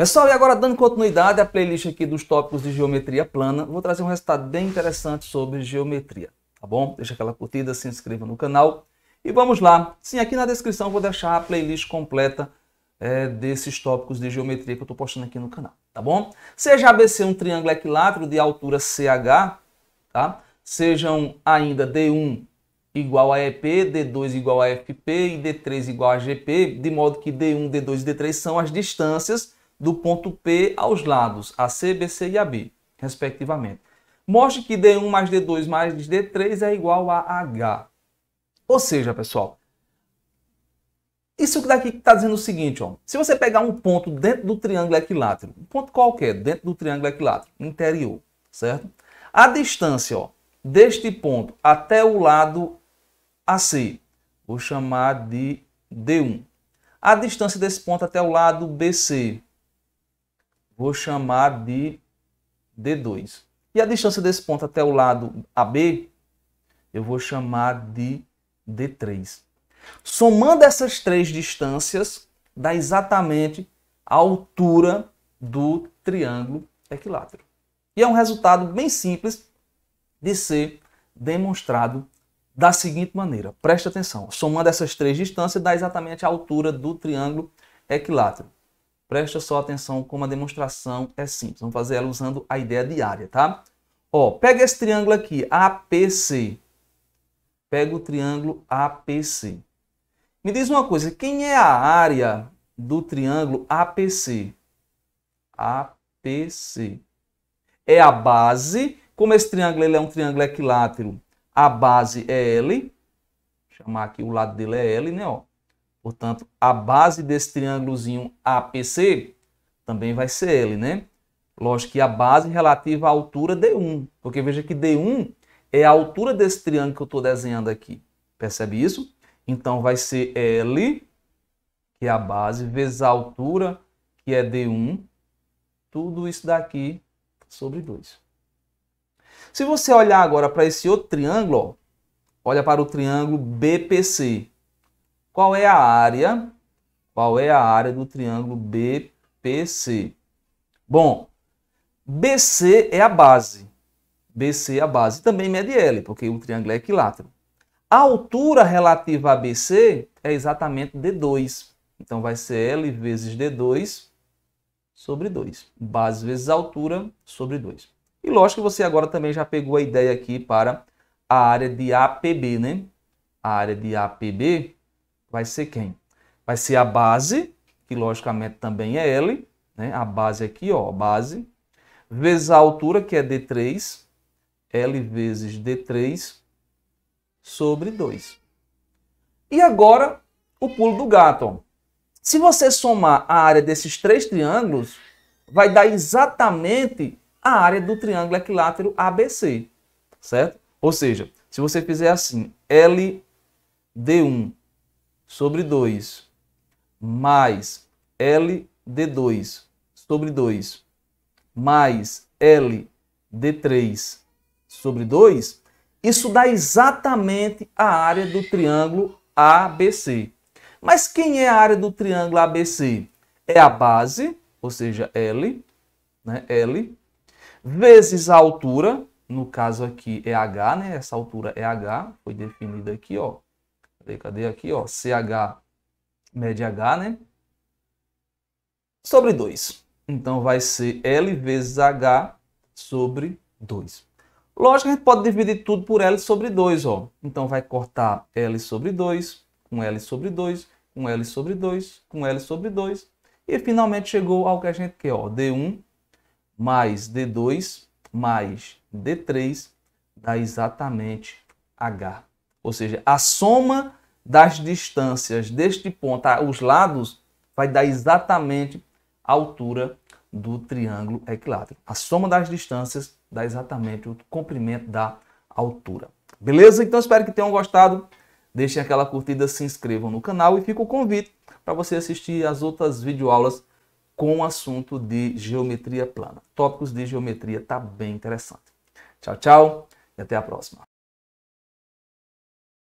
Pessoal, e agora dando continuidade à playlist aqui dos tópicos de geometria plana, vou trazer um resultado bem interessante sobre geometria, tá bom? Deixa aquela curtida, se inscreva no canal e vamos lá. Sim, aqui na descrição vou deixar a playlist completa é, desses tópicos de geometria que eu estou postando aqui no canal, tá bom? Seja ABC um triângulo equilátero de altura CH, tá? Sejam ainda D1 igual a EP, D2 igual a FP e D3 igual a GP, de modo que D1, D2 e D3 são as distâncias do ponto P aos lados, AC, BC e AB, respectivamente. Mostre que D1 mais D2 mais D3 é igual a H. Ou seja, pessoal, isso daqui está dizendo o seguinte, ó, se você pegar um ponto dentro do triângulo equilátero, um ponto qualquer dentro do triângulo equilátero, interior, certo? A distância ó, deste ponto até o lado AC, vou chamar de D1. A distância desse ponto até o lado BC, vou chamar de D2. E a distância desse ponto até o lado AB, eu vou chamar de D3. Somando essas três distâncias, dá exatamente a altura do triângulo equilátero. E é um resultado bem simples de ser demonstrado da seguinte maneira. Preste atenção. Somando essas três distâncias, dá exatamente a altura do triângulo equilátero. Presta só atenção como a demonstração é simples. Vamos fazer ela usando a ideia de área, tá? Ó, pega esse triângulo aqui, APC. Pega o triângulo APC. Me diz uma coisa, quem é a área do triângulo APC? APC. É a base, como esse triângulo ele é um triângulo equilátero, a base é L. Vou chamar aqui o lado dele é L, né? Ó. Portanto, a base desse triângulozinho APC também vai ser L, né? Lógico que a base relativa à altura D1, porque veja que D1 é a altura desse triângulo que eu estou desenhando aqui. Percebe isso? Então vai ser L, que é a base, vezes a altura, que é D1, tudo isso daqui sobre 2. Se você olhar agora para esse outro triângulo, ó, olha para o triângulo BPC. Qual é a área? Qual é a área do triângulo BPC? Bom, BC é a base. BC é a base. Também mede L, porque o triângulo é equilátero. A altura relativa a BC é exatamente D2. Então vai ser L vezes D2 sobre 2. Base vezes altura sobre 2. E lógico que você agora também já pegou a ideia aqui para a área de APB, né? A área de APB vai ser quem? Vai ser a base, que logicamente também é L, né? A base aqui, ó, base, vezes a altura, que é D3, L vezes D3 sobre 2. E agora, o pulo do gato. Ó. Se você somar a área desses três triângulos, vai dar exatamente a área do triângulo equilátero ABC, certo? Ou seja, se você fizer assim, LD1 sobre 2 mais LD2 sobre 2 mais LD3 sobre 2, isso dá exatamente a área do triângulo ABC. Mas quem é a área do triângulo ABC? É a base, ou seja, L, né? L, vezes a altura, no caso aqui é H, né? Essa altura é H, foi definida aqui, ó. Cadê, cadê aqui, ó? CH mede H, né? Sobre 2. Então vai ser L vezes H sobre 2. Lógico que a gente pode dividir tudo por L sobre 2, ó. Então vai cortar L sobre 2, com L sobre 2, com L sobre 2, com L sobre 2. E finalmente chegou ao que a gente quer, ó. D1 mais D2 mais D3 dá exatamente H. Ou seja, a soma das distâncias deste ponto aos lados vai dar exatamente a altura do triângulo equilátero. A soma das distâncias dá exatamente o comprimento da altura. Beleza? Então espero que tenham gostado. Deixem aquela curtida, se inscrevam no canal e fica o convite para você assistir as outras videoaulas com o assunto de geometria plana. Tópicos de geometria tá bem interessante. Tchau, tchau e até a próxima.